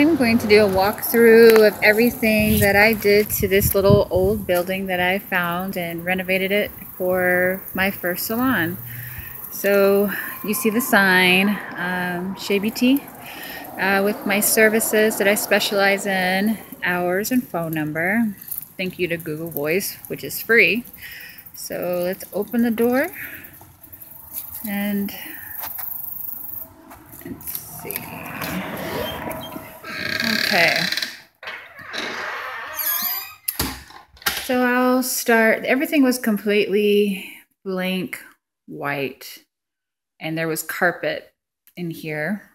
I'm going to do a walkthrough of everything that I did to this little old building that I found and renovated it for my first salon. So you see the sign, um, Chez uh, with my services that I specialize in, hours and phone number. Thank you to Google Voice, which is free. So let's open the door and let's see. Okay. So I'll start, everything was completely blank white and there was carpet in here.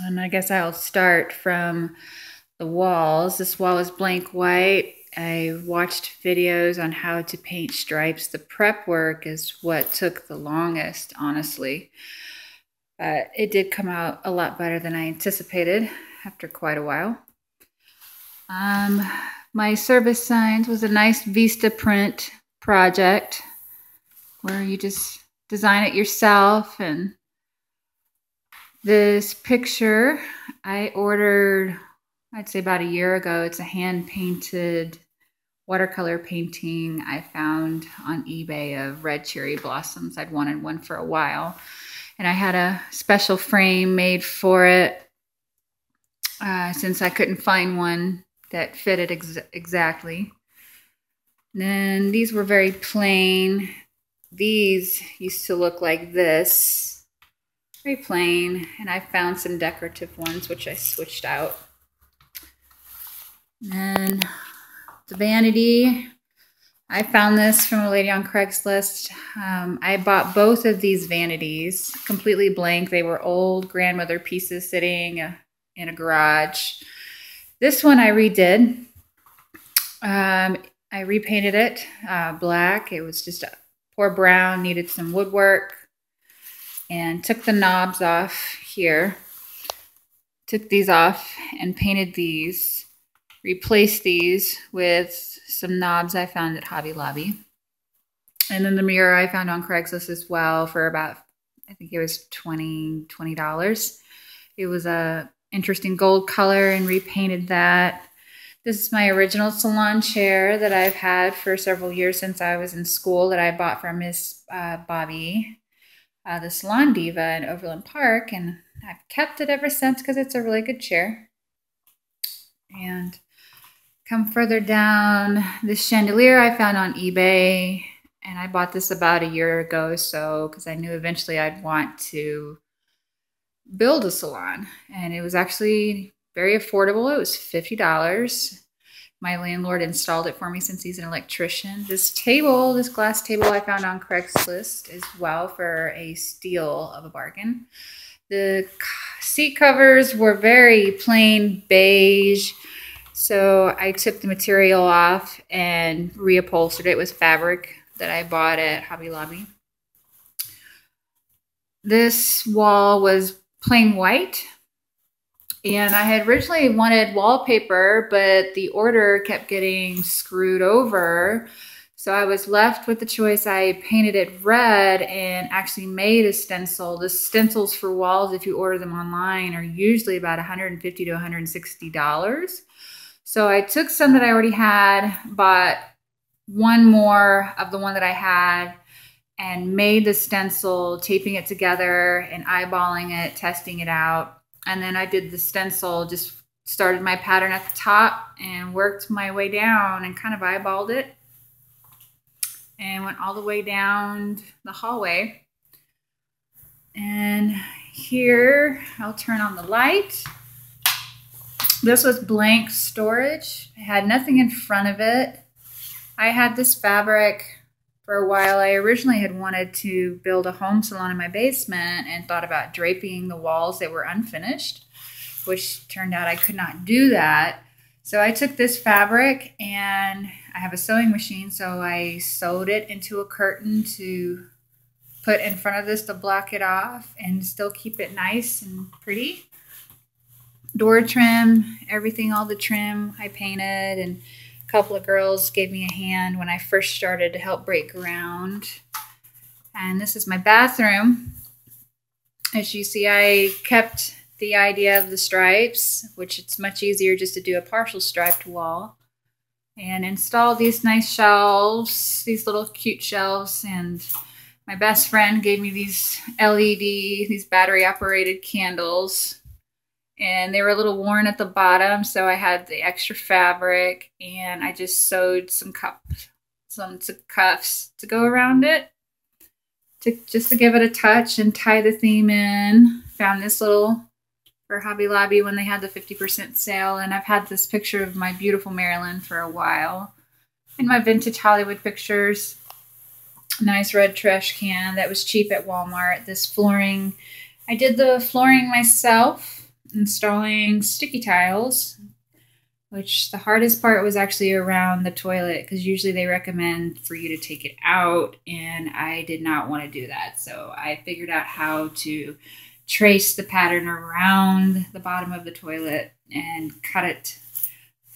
And I guess I'll start from the walls. This wall is blank white. I watched videos on how to paint stripes. The prep work is what took the longest, honestly. But it did come out a lot better than I anticipated after quite a while. Um, my service signs was a nice Vistaprint project where you just design it yourself. And this picture I ordered, I'd say about a year ago. It's a hand painted watercolor painting I found on eBay of red cherry blossoms. I'd wanted one for a while. And I had a special frame made for it uh, since I couldn't find one that fitted ex exactly. And then these were very plain. These used to look like this, very plain. And I found some decorative ones, which I switched out. And the vanity, I found this from a lady on Craigslist. Um, I bought both of these vanities completely blank. They were old grandmother pieces sitting in a garage. This one I redid. Um, I repainted it uh, black. It was just a poor brown, needed some woodwork, and took the knobs off here. Took these off and painted these. Replaced these with some knobs I found at Hobby Lobby. And then the mirror I found on Craigslist as well for about, I think it was 20 $20. It was a interesting gold color and repainted that. This is my original salon chair that I've had for several years since I was in school that I bought from Miss uh, Bobby, uh, the salon diva in Overland Park. And I've kept it ever since because it's a really good chair. And come further down, this chandelier I found on eBay. And I bought this about a year ago so because I knew eventually I'd want to build a salon. And it was actually very affordable. It was $50. My landlord installed it for me since he's an electrician. This table, this glass table I found on Craigslist as well for a steal of a bargain. The seat covers were very plain beige. So I took the material off and reupholstered it with fabric that I bought at Hobby Lobby. This wall was plain white. And I had originally wanted wallpaper, but the order kept getting screwed over. So I was left with the choice. I painted it red and actually made a stencil. The stencils for walls, if you order them online, are usually about 150 to 160 dollars. So I took some that I already had, bought one more of the one that I had, and made the stencil, taping it together and eyeballing it, testing it out. And then I did the stencil, just started my pattern at the top and worked my way down and kind of eyeballed it and went all the way down the hallway. And here, I'll turn on the light. This was blank storage. I had nothing in front of it. I had this fabric for a while. I originally had wanted to build a home salon in my basement and thought about draping the walls that were unfinished, which turned out I could not do that. So I took this fabric and I have a sewing machine, so I sewed it into a curtain to put in front of this to block it off and still keep it nice and pretty. Door trim, everything, all the trim I painted and couple of girls gave me a hand when I first started to help break ground. And this is my bathroom. As you see, I kept the idea of the stripes, which it's much easier just to do a partial striped wall. And installed these nice shelves, these little cute shelves. And my best friend gave me these LED, these battery operated candles. And they were a little worn at the bottom, so I had the extra fabric and I just sewed some cups, some cuffs to go around it to just to give it a touch and tie the theme in. Found this little for Hobby Lobby when they had the 50% sale, and I've had this picture of my beautiful Marilyn for a while. in my vintage Hollywood pictures. Nice red trash can that was cheap at Walmart. This flooring, I did the flooring myself, installing sticky tiles which the hardest part was actually around the toilet because usually they recommend for you to take it out and I did not want to do that. So I figured out how to trace the pattern around the bottom of the toilet and cut it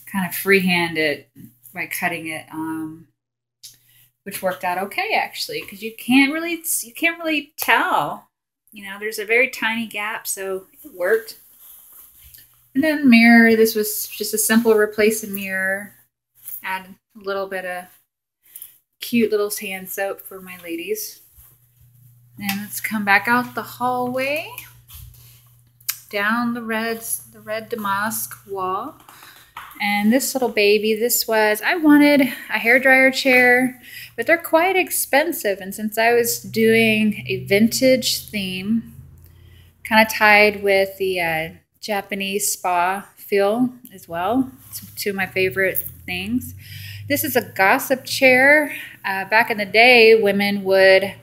kind of freehand it by cutting it um, which worked out okay actually because you can't really you can't really tell you know there's a very tiny gap so it worked and then mirror, this was just a simple replace a mirror. Add a little bit of cute little hand soap for my ladies. And let's come back out the hallway, down the red, the red damask wall. And this little baby, this was, I wanted a hair dryer chair, but they're quite expensive. And since I was doing a vintage theme, kind of tied with the uh, Japanese spa feel as well. It's two of my favorite things. This is a gossip chair. Uh, back in the day, women would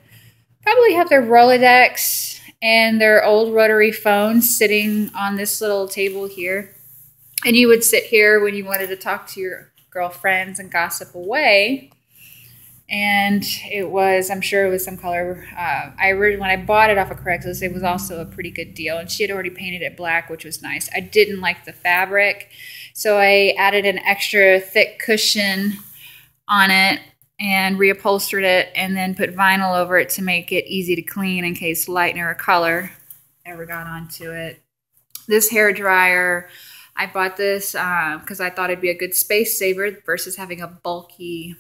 probably have their Rolodex and their old rotary phones sitting on this little table here. And you would sit here when you wanted to talk to your girlfriends and gossip away and it was i'm sure it was some color uh, i when i bought it off of craigslist it was also a pretty good deal. And she had already painted it black which was nice. I didn't like the fabric so i added an extra thick cushion on it and reupholstered it and then put vinyl over it to make it easy to clean in case lightener or color ever got onto it. This hair dryer i bought this because uh, i thought it'd be a good space saver versus having a bulky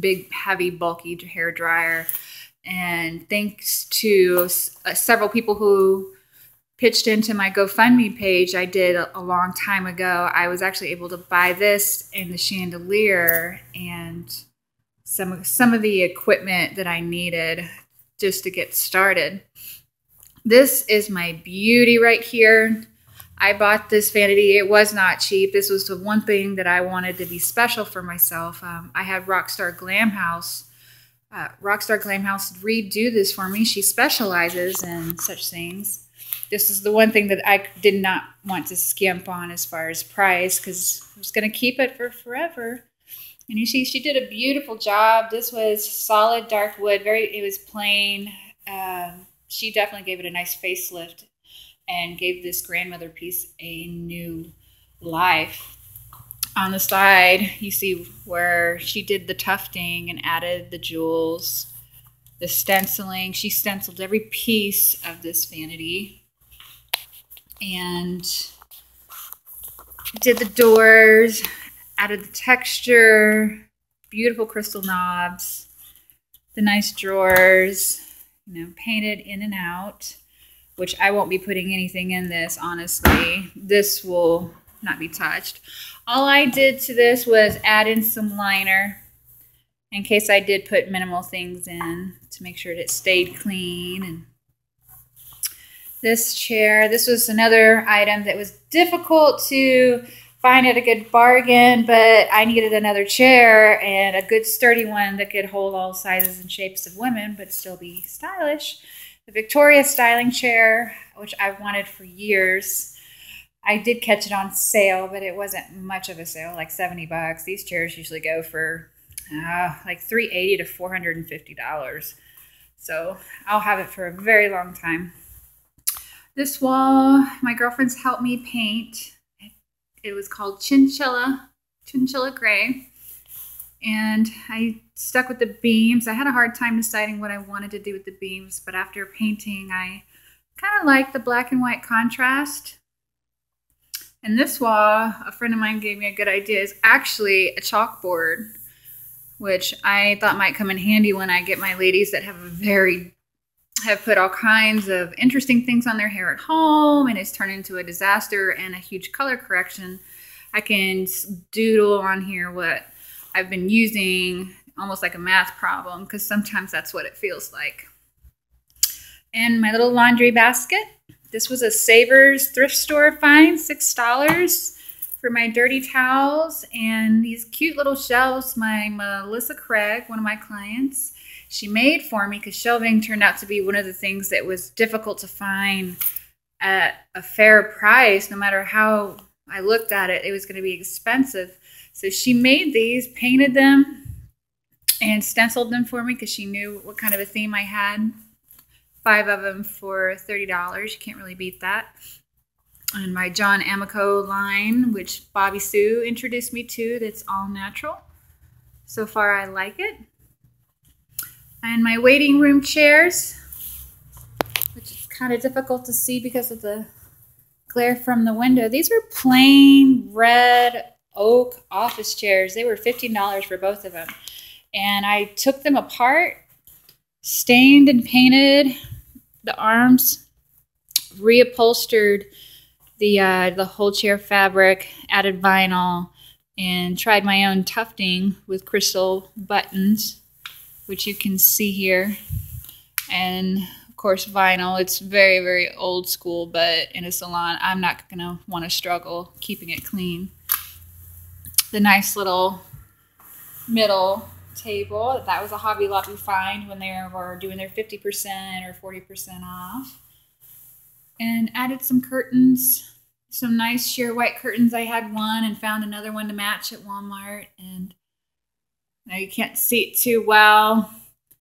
big, heavy, bulky hair dryer. And thanks to uh, several people who pitched into my GoFundMe page I did a, a, long time ago, I was actually able to buy this and the chandelier and some some of the equipment that I needed just to get started. This is my beauty right here. I bought this vanity. It was not cheap. This was the one thing that I wanted to be special for myself. Um, I had Rockstar Glam House. Uh, Rockstar Glam House redo this for me. She specializes in such things. This is the one thing that I did not want to skimp on as far as price because I was going to keep it for forever. And you see, she did a beautiful job. This was solid dark wood. Very, it was plain. Um, she definitely gave it a nice facelift and gave this grandmother piece a new life. On the side, you see where she did the tufting and added the jewels, the stenciling. She stenciled every piece of this vanity and did the doors, added the texture, beautiful crystal knobs, the nice drawers, you know, painted in and out which I won't be putting anything in this, honestly. This will not be touched. All I did to this was add in some liner in case I did put minimal things in to make sure that it stayed clean. And this chair, this was another item that was difficult to find at a good bargain, but I needed another chair and a good sturdy one that could hold all sizes and shapes of women, but still be stylish the Victoria styling chair, which I've wanted for years. I did catch it on sale, but it wasn't much of a sale, like 70 bucks. These chairs usually go for uh, like 380 to $450. So I'll have it for a very long time. This wall, my girlfriend's helped me paint. It was called Chinchilla, Chinchilla Gray and I stuck with the beams. I had a hard time deciding what I wanted to do with the beams, but after painting, I kind of like the black and white contrast. And this wall, a friend of mine gave me a good idea, is actually a chalkboard, which I thought might come in handy when I get my ladies that have a very have put all kinds of interesting things on their hair at home and it's turned into a disaster and a huge color correction. I can doodle on here what I've been using almost like a math problem because sometimes that's what it feels like. And my little laundry basket. This was a Savers thrift store find, $6 for my dirty towels and these cute little shelves my Melissa Craig, one of my clients, she made for me because shelving turned out to be one of the things that was difficult to find at a fair price no matter how I looked at it, it was going to be expensive. So she made these, painted them, and stenciled them for me because she knew what kind of a theme I had. Five of them for $30. You can't really beat that. And my John Amico line, which Bobby Sue introduced me to, that's all natural. So far, I like it. And my waiting room chairs, which is kind of difficult to see because of the glare from the window. These are plain red oak office chairs. They were $15 for both of them. And I took them apart, stained and painted the arms, reupholstered the uh, the whole chair fabric, added vinyl, and tried my own tufting with crystal buttons, which you can see here. And of course, vinyl. It's very, very old school, but in a salon, I'm not going to want to struggle keeping it clean the nice little middle table. That was a Hobby Lobby find when they were doing their 50% or 40% off. And added some curtains, some nice sheer white curtains. I had one and found another one to match at Walmart. And now you can't see it too well.